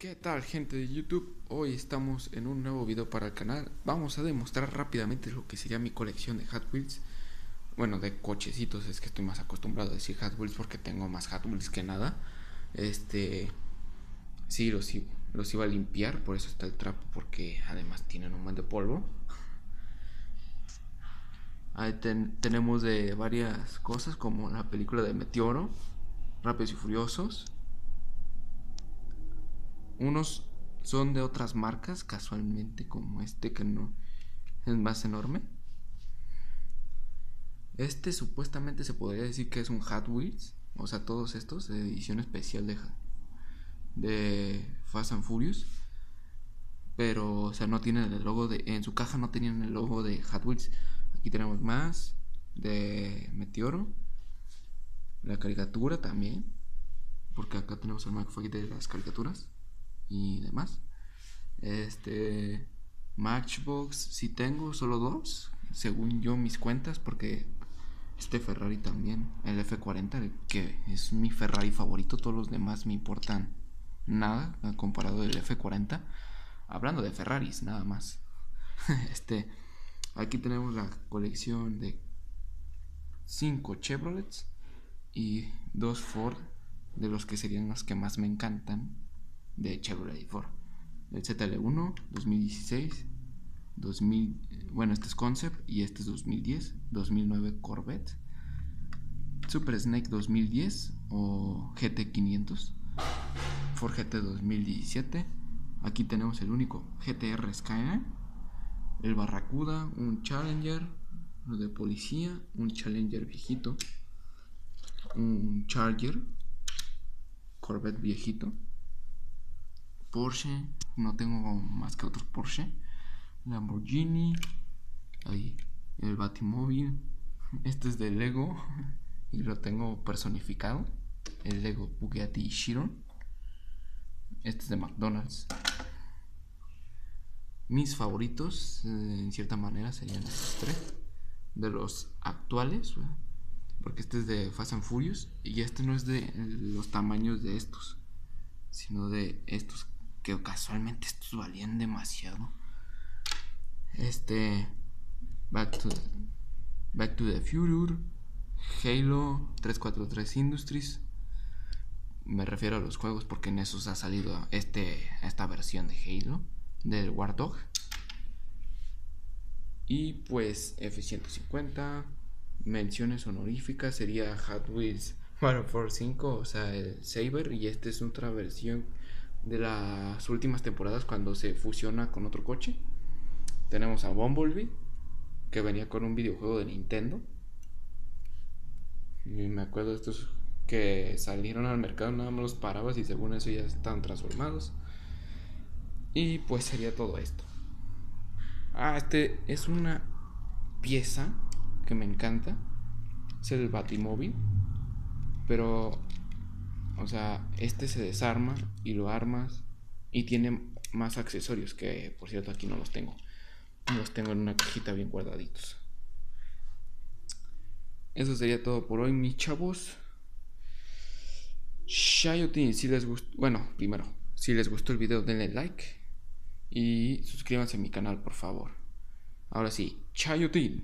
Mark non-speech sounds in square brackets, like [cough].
¿Qué tal gente de YouTube? Hoy estamos en un nuevo video para el canal. Vamos a demostrar rápidamente lo que sería mi colección de Hot Wheels. Bueno, de cochecitos, es que estoy más acostumbrado a decir Hot Wheels porque tengo más Hot Wheels que nada. Este... Sí, los, iba a limpiar, por eso está el trapo, porque además tienen un buen de polvo. Ahí tenemos de varias cosas como la película de Meteoro, Rápidos y Furiosos. Unos son de otras marcas, casualmente, como este que no es más enorme. Este supuestamente se podría decir que es un Hot Wheels, o sea, todos estos de edición especial de, de Fast and Furious. Pero, o sea, no tienen el logo de. En su caja no tenían el logo de Hot Wheels. Aquí tenemos más de Meteoro. La caricatura también. Porque acá tenemos el McFly de las caricaturas y demás. Este Matchbox si tengo solo dos, según yo mis cuentas, porque este Ferrari también, el F40, que es mi Ferrari favorito, todos los demás me importan nada comparado del F40. Hablando de Ferraris, nada más. [laughs] este, aquí tenemos la colección de 5 Chevrolets y dos Ford, de los que serían los que más me encantan de Chevrolet Ford. El ZL1 2016, 2000, bueno, este es Concept y este es 2010, 2009 Corvette, Super Snake 2010 o GT500, Ford GT 2017. Aquí tenemos el único GTR Skyline, el Barracuda, un Challenger de policía, un Challenger viejito, un Charger, Corvette viejito Porsche, no tengo más que otros Porsche. Lamborghini, ahí el Batimóvil. Este es de Lego [laughs] y lo tengo personificado. El Lego Bugatti Chiron. Este es de McDonald's. Mis favoritos, eh, en cierta manera, serían estos tres. De los actuales, porque este es de Fast and Furious y este no es de los tamaños de estos, sino de estos que casualmente estos valían demasiado. Este Back to Back to the Future, Halo 343 Industries. Me refiero a los juegos porque en esos ha salido este esta versión de Halo del War. Y pues F150 menciones honoríficas sería Hot Wheels Battle for 5, o sea, el Saber y esta es otra versión de las últimas temporadas cuando se fusiona con otro coche. Tenemos a Bumblebee, que venía con un videojuego de Nintendo. Y me acuerdo de estos que salieron al mercado, nada más los parabas y según eso ya están transformados. Y pues sería todo esto. Ah, este es una pieza que me encanta. Es el Batimóvil. Pero o sea, este se desarma y lo armas y tiene más accesorios que, por cierto, aquí no los tengo. Los tengo en una cajita bien guardaditos. Eso sería todo por hoy, mis chavos. Shayotin, si les gustó, bueno, primero, si les gustó el video denle like y suscríbanse a mi canal, por favor. Ahora sí, Chayotin.